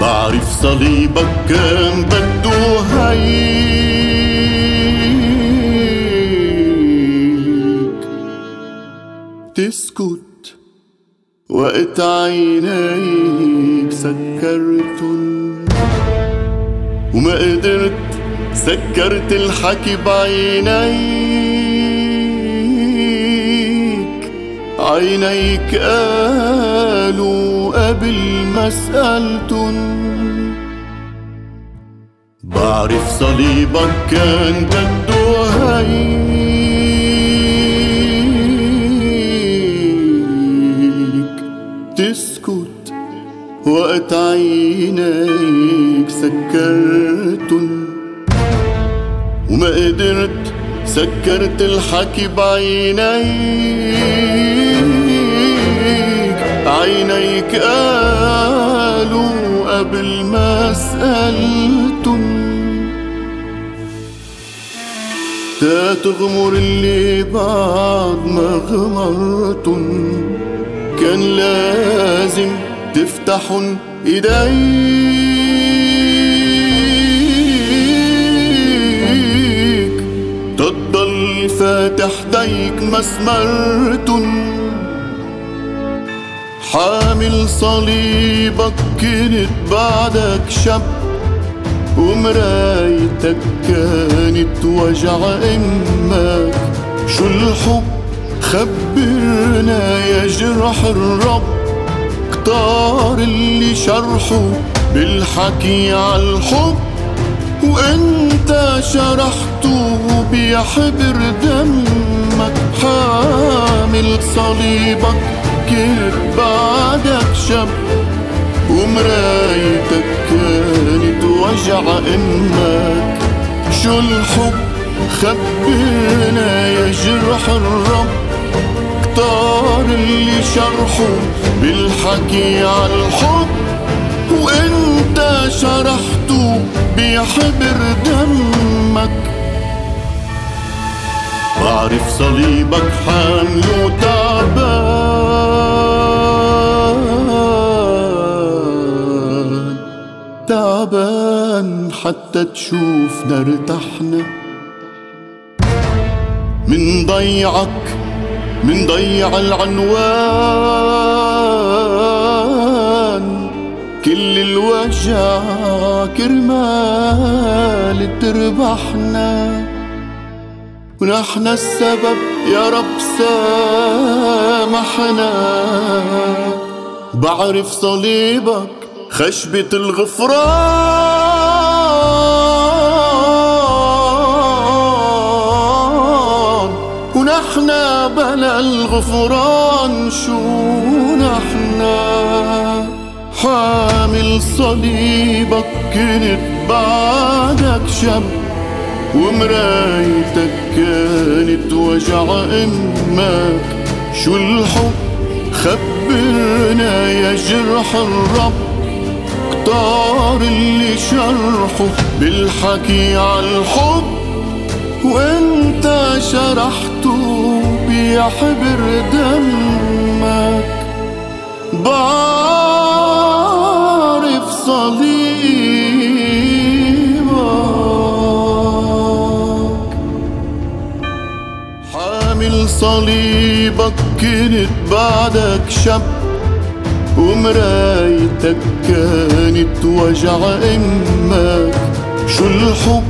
بعرف صليبك كان بده هيك. تسكت وقت عينيك سكرتن. وما قدرت سكرت الحكي بعينيك. عينيك قالوا قبل ما سألتن بعرف صليبك كان بده هيك تسكت وقت عينيك سكرتن. وما قدرت سكرت الحكي بعينيك. عينيك قالوا قبل ما سألتن تا تغمر اللي بعد ما غمرتن كان لازم تفتحن ايديك ديك مسمرتن حامل صليبك كنت بعدك شب ومرايتك كانت وجع إمك. شو الحب؟ خبرنا يا جرح الرب. كتار اللي شرحه بالحكي عالحب وأنت شرحته بيحبر دمك. حامل صليبك كنت بعدك شب ومرايتك كانت وجع أمك شو الحب؟ خبرنا يا جرح الرب. كتار اللي شرحه بالحكي عالحب وإنت شرحته بيحبر دمك. بعرف صليبك حامل وتعبان تعبان حتى تشوفنا ارتحنا من ضيعك من ضيع العنوان. كل الوجع كرمال تربحنا. ونحن السبب يا رب سامحنا. بعرف صليبك خشبة الغفران. ونحن بلا الغفران شو نحن؟ حامل صليبك كنت بعدك شب. ومرايتك كانت وجع أمك شو الحب؟ خبرنا يا جرح الرب. كتار اللي شرحه بالحكي عالحب وأنت شرحته بيحبر دمك. بعرف صليبك صليبك كنت بعدك شب ومرايتك كانت وجع إمك. شو الحب؟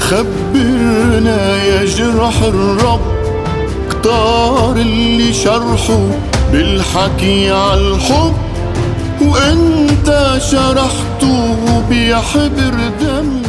خبرنا يا جرح الرب. كتار اللي شرحه بالحكي عالحب وأنت شرحته بيحبر دمك.